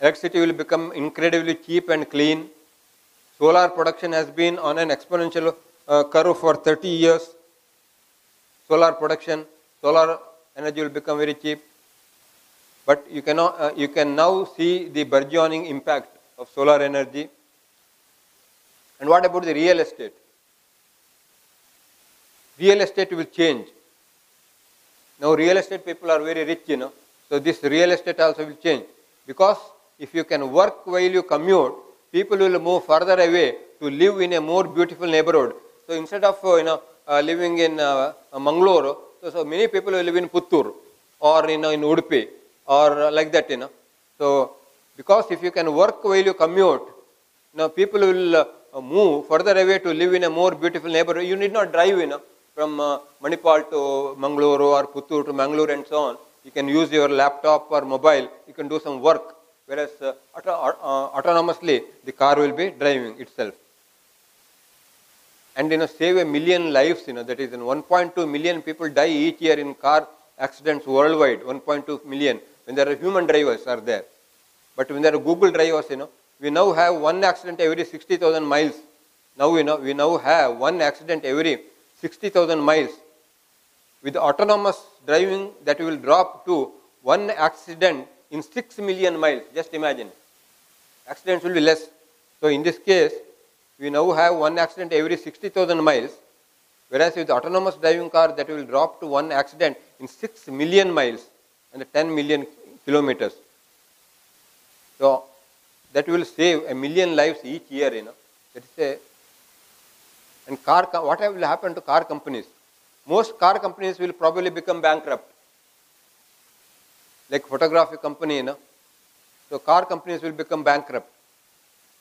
Electricity will become incredibly cheap and clean. Solar production has been on an exponential uh, curve for 30 years. Solar production, solar energy will become very cheap. But you, cannot, uh, you can now see the burgeoning impact of solar energy. And what about the real estate? Real estate will change. Now real estate people are very rich, you know. So this real estate also will change. Because if you can work while you commute, people will move further away to live in a more beautiful neighborhood. So instead of uh, you know uh, living in uh, Mangalore, so, so many people will live in Puttur or you know in Udupi or like that, you know. So, because if you can work while you commute, you know, people will uh, move further away to live in a more beautiful neighborhood. You need not drive, you know, from uh, Manipal to Mangalore or Puttur to Mangalore and so on. You can use your laptop or mobile. You can do some work. Whereas uh, auto, uh, autonomously, the car will be driving itself. And you know, save a million lives. You know, that is, in 1.2 million people die each year in car accidents worldwide. 1.2 million when there are human drivers are there. But when there are Google drivers, you know, we now have one accident every 60,000 miles. Now we know we now have one accident every 60,000 miles. With autonomous driving, that will drop to one accident in 6 million miles. Just imagine. Accidents will be less. So in this case, we now have one accident every 60,000 miles, whereas with autonomous driving car, that will drop to one accident in 6 million miles and 10 million kilometers. So that will save a million lives each year, you know. That is a, and car, what will happen to car companies? Most car companies will probably become bankrupt. Like photography company, you know. So car companies will become bankrupt.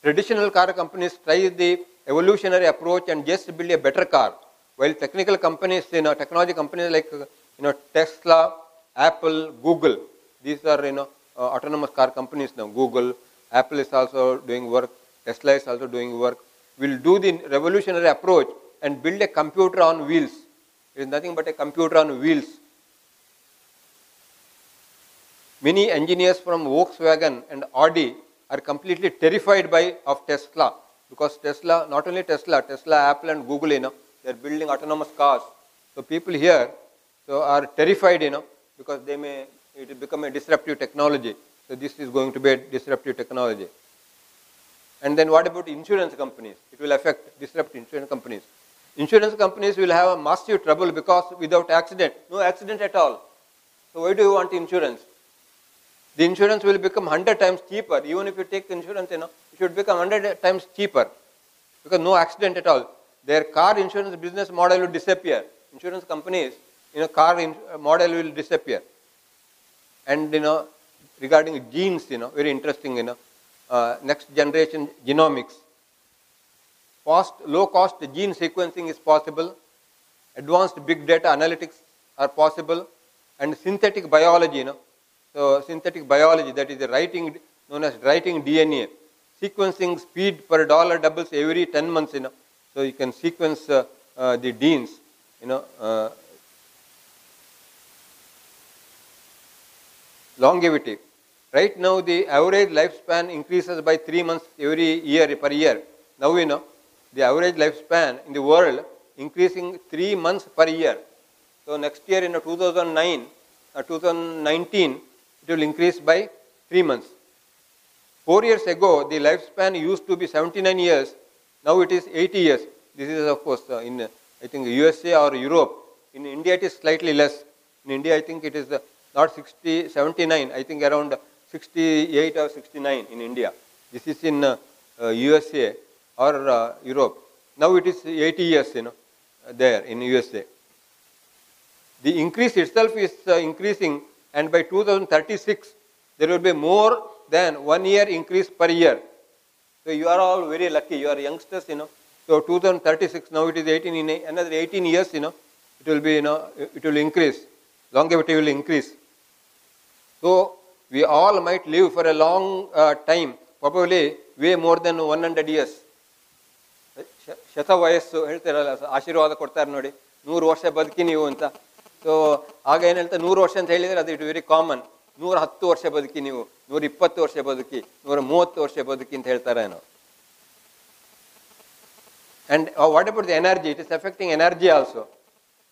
Traditional car companies try the evolutionary approach and just build a better car, while technical companies, you know, technology companies like you know Tesla, Apple, Google, these are you know uh, autonomous car companies now. Google, Apple is also doing work, Tesla is also doing work. Will do the revolutionary approach and build a computer on wheels. It is nothing but a computer on wheels. Many engineers from Volkswagen and Audi are completely terrified by of Tesla because Tesla, not only Tesla, Tesla, Apple and Google, you know, they are building autonomous cars. So people here so are terrified, you know, because they may it become a disruptive technology. So this is going to be a disruptive technology. And then what about insurance companies? It will affect disrupt insurance companies. Insurance companies will have a massive trouble because without accident, no accident at all. So why do you want insurance? The insurance will become 100 times cheaper. Even if you take insurance, you know, it should become 100 times cheaper because no accident at all. Their car insurance business model will disappear. Insurance companies, you know, car uh, model will disappear. And you know, regarding genes, you know, very interesting, you know, uh, next generation genomics. Fast, low cost gene sequencing is possible. Advanced big data analytics are possible. And synthetic biology, you know. So synthetic biology, that is the writing, known as writing DNA. Sequencing speed per dollar doubles every 10 months, you know. So you can sequence uh, uh, the genes, you know, uh, longevity. Right now, the average lifespan increases by three months every year per year. Now we know the average lifespan in the world increasing three months per year. So next year in 2009, uh, 2019, it will increase by three months. Four years ago, the lifespan used to be 79 years. Now it is 80 years. This is of course uh, in I think USA or Europe. In India, it is slightly less. In India, I think it is uh, not 60, 79. I think around 68 or 69 in India. This is in USA uh, or uh, Europe. Now it is 80 years, you know, there in USA. The increase itself is uh, increasing, and by 2036, there will be more than one year increase per year. So you are all very lucky. You are youngsters, you know. So 2036, now it is 18 in another 18 years, you know, it will be, you know, it will increase. Longevity will increase. So we all might live for a long uh, time, probably way more than 100 years. ಶತ ವಯಸ್ಸು ಹೇಳ್ತಾರಲ್ಲ ಆಶೀರ್ವಾದ ಕೊಡ್ತಾರೆ ನೋಡಿ ನೂರು ವರ್ಷ ಬದುಕಿ ನೀವು ಅಂತ ಸೊ ಆಗ ಏನು ಹೇಳ್ತಾರೆ ನೂರು ವರ್ಷ ಅಂತ ಹೇಳಿದರೆ ಅದು ಇಟ್ ವೆರಿ ಕಾಮನ್ ನೂರ ಹತ್ತು ವರ್ಷ ಬದುಕಿ ನೀವು ನೂರ ಇಪ್ಪತ್ತು ವರ್ಷ ಬದುಕಿ ನೂರ ಮೂವತ್ತು ವರ್ಷ ಬದುಕಿ ಅಂತ ಹೇಳ್ತಾರೆ ಏನೋ And uh, what about the energy? It is affecting energy also.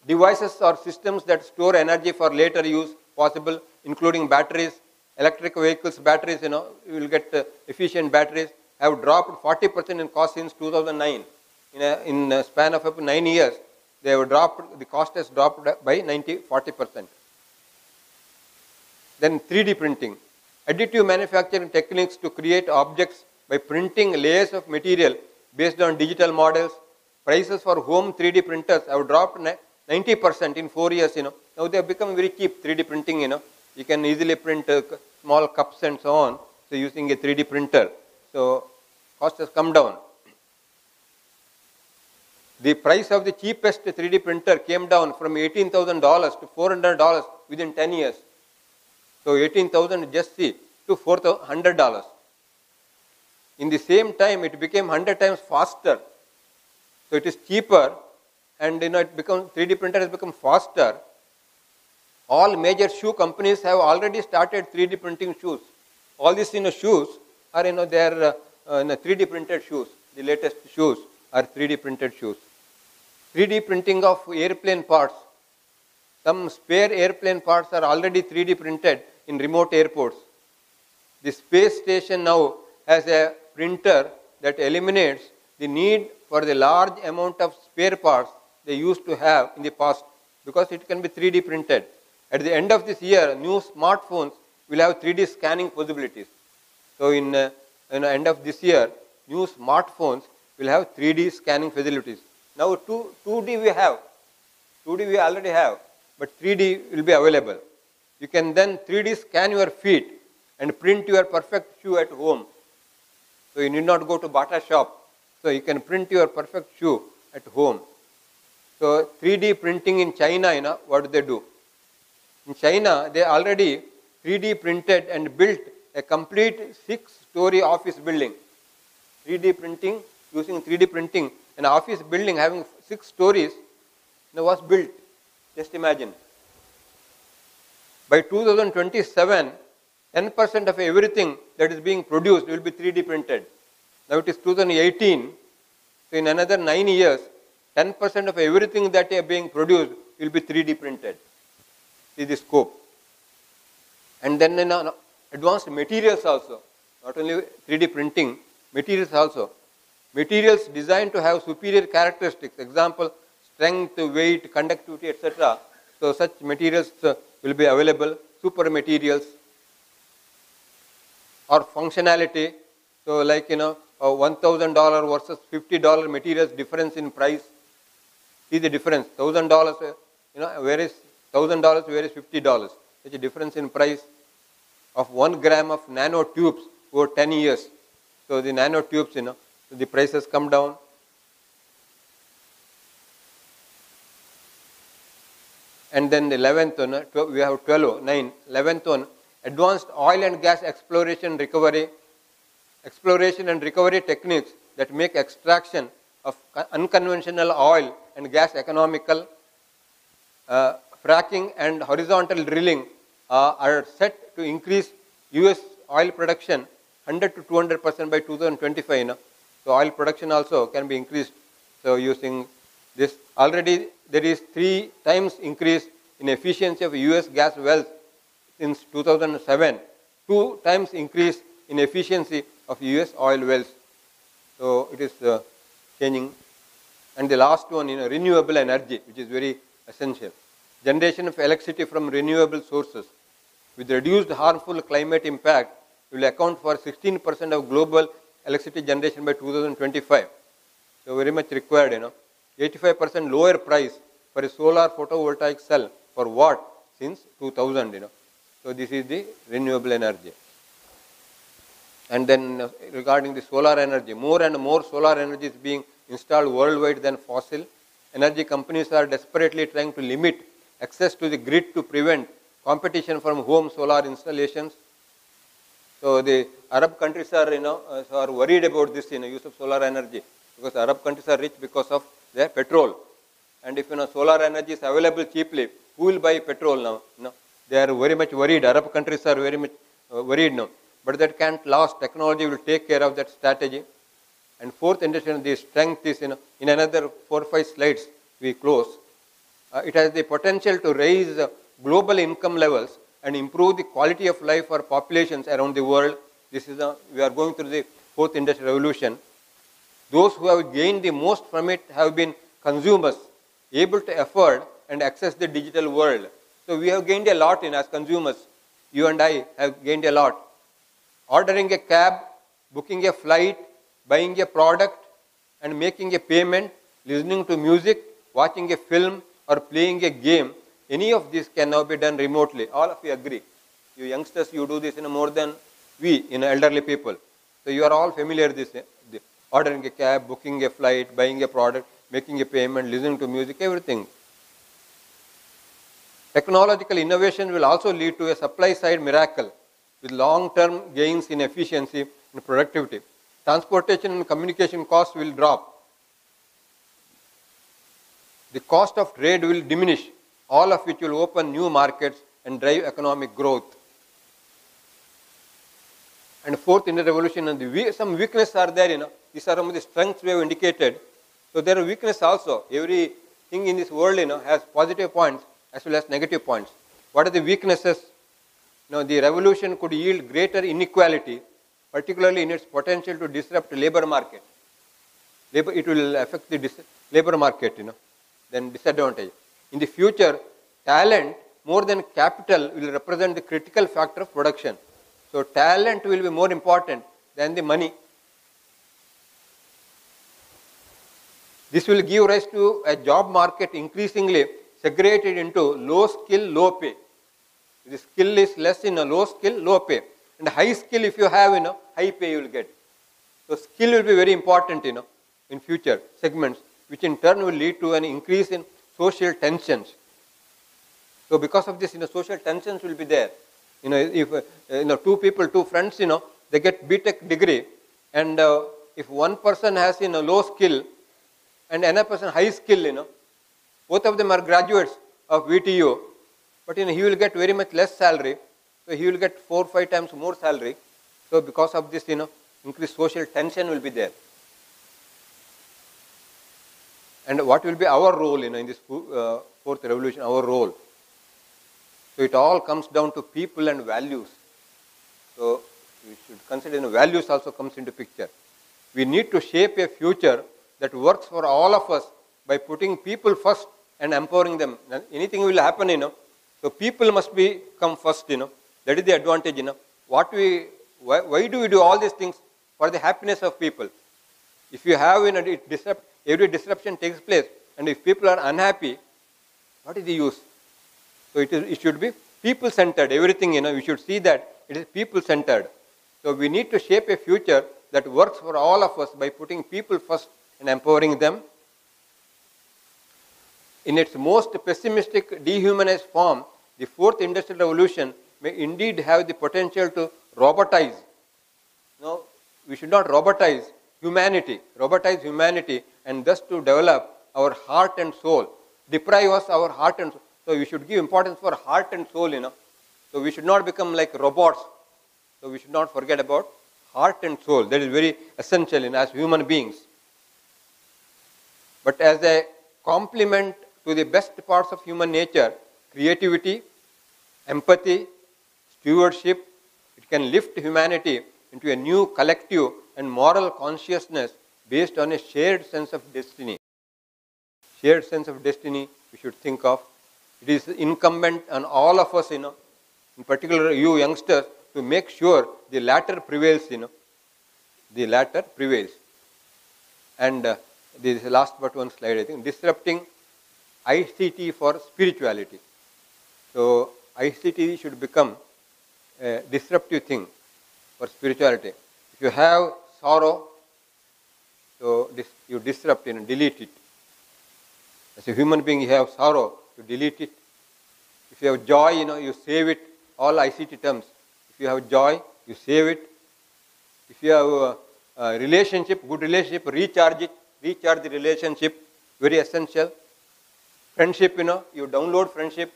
Devices or systems that store energy for later use possible, including batteries, electric vehicles batteries, you know, you will get uh, efficient batteries, have dropped 40% in cost since 2009. In a, in a span of up to nine years, they have dropped, the cost has dropped by 90, 40%. Then 3D printing. Additive manufacturing techniques to create objects by printing layers of material based on digital models. Prices for home 3D printers have dropped 90% in four years, you know. Now they have become very cheap, 3D printing, you know. You can easily print uh, small cups and so on, so using a 3D printer. So cost has come down. The price of the cheapest 3D printer came down from $18,000 to $400 within 10 years. So 18,000 just see to $400. In the same time, it became 100 times faster. So it is cheaper and you know it becomes 3D printer has become faster. All major shoe companies have already started 3D printing shoes. All these you know, shoes are you know they are uh, uh, 3D printed shoes. The latest shoes are 3D printed shoes. 3D printing of airplane parts. Some spare airplane parts are already 3D printed in remote airports. The space station now has a printer that eliminates the need for the large amount of spare parts they used to have in the past because it can be 3D printed. At the end of this year, new smartphones will have 3D scanning possibilities. So in, uh, in the end of this year, new smartphones will have 3D scanning facilities. Now 2, 2D we have, 2D we already have, but 3D will be available. You can then 3D scan your feet and print your perfect shoe at home. So you need not go to Bata shop. So you can print your perfect shoe at home. So 3D printing in China, you know, what do they do? In China, they already 3D printed and built a complete six-story office building. 3D printing, using 3D printing, an office building having six stories know, was built. Just imagine. By 2027, 10% of everything that is being produced will be 3D printed. Now it is 2018, so in another nine years, 10% of everything that is being produced will be 3D printed. See the scope. And then in uh, advanced materials also, not only 3D printing, materials also. Materials designed to have superior characteristics, example, strength, weight, conductivity, etc. So such materials uh, will be available, super materials or functionality. So like, you know, $1,000 versus $50 materials difference in price. See the difference, $1,000, uh, you know, where is $1,000, where is $50? Such a difference in price of 1 gram of nanotubes over 10 years. So the nanotubes, you know, so the prices come down. And then the 11th one, we have 12, 9, 11th one, advanced oil and gas exploration recovery, exploration and recovery techniques that make extraction of unconventional oil and gas economical, uh, fracking and horizontal drilling uh, are set to increase US oil production 100 to 200 percent by 2025. You know? So oil production also can be increased. So using this already there is three times increase in efficiency of US gas wells since 2007, two times increase in efficiency of US oil wells. So it is uh, changing. And the last one, you know, renewable energy, which is very essential. Generation of electricity from renewable sources with reduced harmful climate impact will account for 16% of global electricity generation by 2025. So very much required, you know. 85% lower price for a solar photovoltaic cell for watt since 2000, you know. So this is the renewable energy. And then uh, regarding the solar energy, more and more solar energy is being installed worldwide than fossil. Energy companies are desperately trying to limit access to the grid to prevent competition from home solar installations. So the Arab countries are, you know, uh, are worried about this you know, use of solar energy because Arab countries are rich because of their petrol. And if you know solar energy is available cheaply, who will buy petrol now? No, they are very much worried. Arab countries are very much uh, worried now. But that can't last. Technology will take care of that strategy. And fourth indication, the strength is you know, in another four or five slides we close. Uh, it has the potential to raise global income levels and improve the quality of life for populations around the world. This is a, we are going through the fourth industrial revolution. Those who have gained the most from it have been consumers, able to afford and access the digital world. So we have gained a lot in as consumers. You and I have gained a lot. Ordering a cab, booking a flight, buying a product and making a payment, listening to music, watching a film or playing a game any of this can now be done remotely. All of you agree. You youngsters, you do this in more than we, in elderly people. So you are all familiar with this. Eh? Ordering a cab, booking a flight, buying a product, making a payment, listening to music, everything. Technological innovation will also lead to a supply side miracle with long term gains in efficiency and productivity. Transportation and communication costs will drop. The cost of trade will diminish all of which will open new markets and drive economic growth. And fourth, in the revolution, and the, some weaknesses are there, you know. These are some of the strengths we have indicated. So there are weaknesses also. Everything in this world, you know, has positive points as well as negative points. What are the weaknesses? Now, the revolution could yield greater inequality, particularly in its potential to disrupt labor market. Labor, it will affect the labor market, you know, then disadvantage. In the future, talent more than capital will represent the critical factor of production. So talent will be more important than the money. This will give rise to a job market increasingly segregated into low skill, low pay. The skill is less in a low skill, low pay. And high skill, if you have, you know, high pay you will get. So skill will be very important, you know, in future segments, which in turn will lead to an increase in social tensions. So because of this, you know, social tensions will be there. You know, if uh, you know two people, two friends, you know, they get BTech degree, and uh, if one person has you know low skill, and another person high skill, you know, both of them are graduates of VTU, but you know he will get very much less salary, so he will get four five times more salary. So because of this, you know, increased social tension will be there. And what will be our role, you know, in this uh, fourth revolution? Our role. So it all comes down to people and values. So we should consider values also comes into picture. We need to shape a future that works for all of us by putting people first and empowering them. Anything will happen, you know. So people must be come first, you know. That is the advantage, you know. What we why, why do we do all these things for the happiness of people? If you have, you know, disrupt, every disruption takes place, and if people are unhappy, what is the use? So it, is, it should be people centered. Everything, you know, we should see that it is people centered. So we need to shape a future that works for all of us by putting people first and empowering them. In its most pessimistic, dehumanized form, the fourth industrial revolution may indeed have the potential to robotize. No, we should not robotize humanity, robotize humanity, and thus to develop our heart and soul, deprive us our heart and soul. So we should give importance for heart and soul, you know. So we should not become like robots. So we should not forget about heart and soul. That is very essential in as human beings. But as a complement to the best parts of human nature, creativity, empathy, stewardship, it can lift humanity into a new collective and moral consciousness based on a shared sense of destiny. Shared sense of destiny we should think of. It is incumbent on all of us, you know, in particular you youngsters, to make sure the latter prevails, you know. The latter prevails. And uh, this is the last but one slide, I think, disrupting ICT for spirituality. So ICT should become a disruptive thing for spirituality. If you have sorrow, so this, you disrupt and delete it. As a human being, you have sorrow, you delete it. If you have joy, you know, you save it. All ICT terms. If you have joy, you save it. If you have a, a relationship, good relationship, recharge it, recharge the relationship, very essential. Friendship, you know, you download friendship.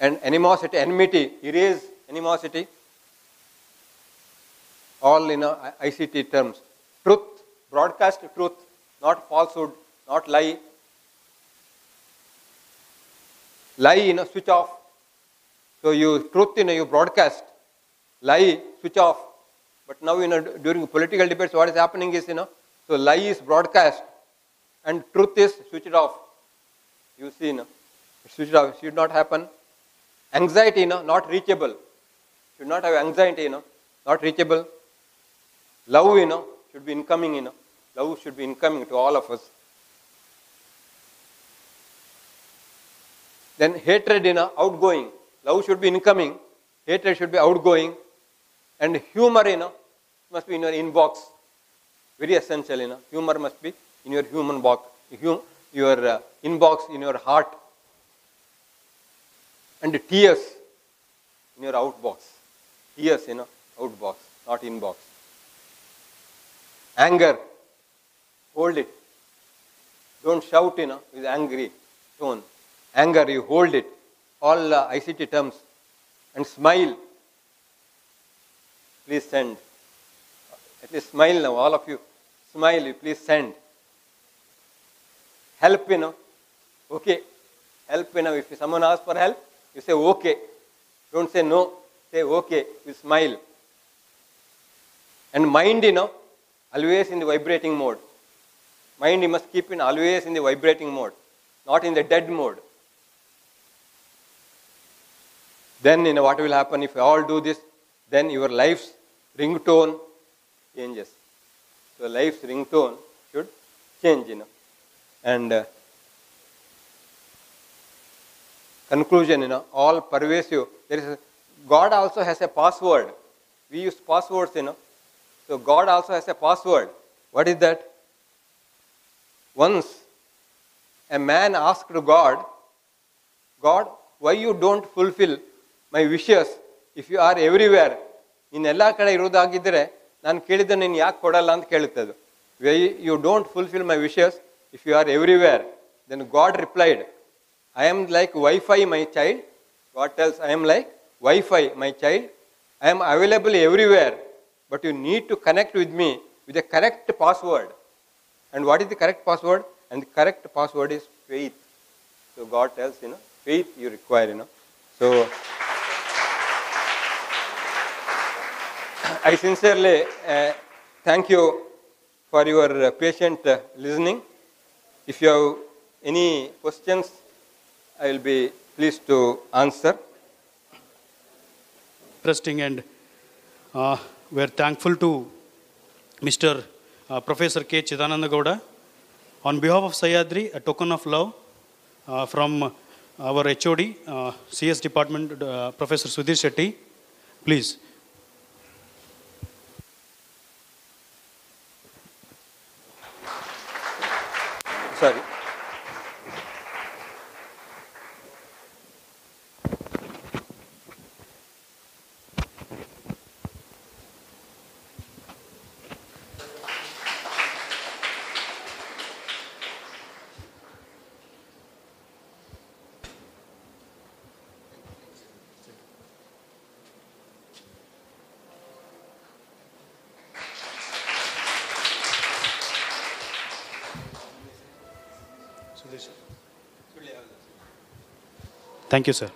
And animosity, enmity, erase animosity. All, in ICT terms. Truth, broadcast truth, not falsehood, not lie. Lie, you know, switch off. So you truth, you you broadcast. Lie, switch off. But now, know, during political debates, what is happening is, you know, so lie is broadcast and truth is switched off. You see, you know, switched off. It should not happen. Anxiety, you know, not reachable. Should not have anxiety, you know, not reachable. Love, you know, should be incoming, you know. Love should be incoming to all of us. Then hatred, you know, outgoing. Love should be incoming. Hatred should be outgoing. And humor, you know, must be in your inbox. Very essential, you know. Humor must be in your human box, your uh, inbox, in your heart. And tears in your outbox. Tears, you know, outbox, not inbox. Anger, hold it. Don't shout, you know, with angry tone. Anger, you hold it. All uh, ICT terms. And smile. Please send. At least smile now, all of you. Smile, you please send. Help, you know. Okay. Help, you know. If someone asks for help, you say okay. Don't say no. Say okay. You smile. And mind, you know, always in the vibrating mode. Mind you must keep in always in the vibrating mode, not in the dead mode. Then you know what will happen if you all do this, then your life's ringtone changes. So life's ringtone should change, you know. And uh, conclusion, you know, all pervasive. There is a, God also has a password. We use passwords, you know. So God also has a password. What is that? Once a man asked God, God, why you don't fulfill my wishes if you are everywhere? ನೀನು ಎಲ್ಲ ಕಡೆ ಇರೋದಾಗಿದ್ದರೆ ನಾನು ಕೇಳಿದ್ದೆ ನೀನು ಯಾಕೆ ಕೊಡಲ್ಲ ಅಂತ ಕೇಳುತ್ತದು why you don't fulfill my wishes if you are everywhere then God replied I am like wifi my child God tells I am like wifi my child I am available everywhere but you need to connect with me with a correct password. And what is the correct password? And the correct password is faith. So God tells, you know, faith you require, you know. So I sincerely uh, thank you for your uh, patient uh, listening. If you have any questions, I will be pleased to answer. Interesting and uh, uh, we're thankful to Mr. Uh, Professor K. Chidananda Gowda. On behalf of Sahyadri, a token of love uh, from our HOD, uh, CS Department, uh, Professor Sudhir Shetty. Please. Sorry. Thank you, sir.